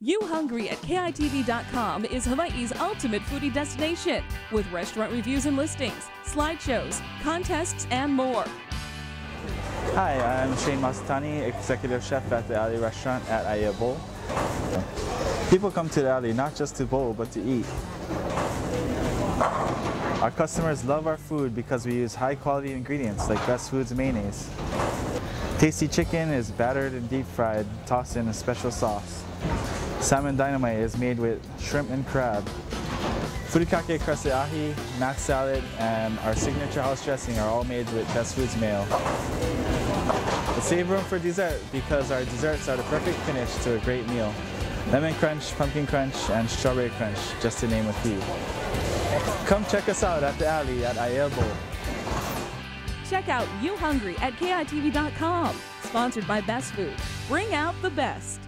U-Hungry at KITV.com is Hawaii's ultimate foodie destination with restaurant reviews and listings, slideshows, contests, and more. Hi, I'm Shane Masatani, Executive Chef at the Alley Restaurant at Aiea Bowl. People come to the Alley not just to bowl, but to eat. Our customers love our food because we use high quality ingredients like Best Foods mayonnaise. Tasty chicken is battered and deep fried, tossed in a special sauce. Salmon dynamite is made with shrimp and crab. Furikake crusted ahi, mac salad, and our signature house dressing are all made with Best Foods mayo. But save room for dessert because our desserts are the perfect finish to a great meal. Lemon crunch, pumpkin crunch, and strawberry crunch, just to name a few. Come check us out at the alley at Aiea Bowl. Check out U-Hungry at KITV.com, sponsored by Best Food. Bring out the best.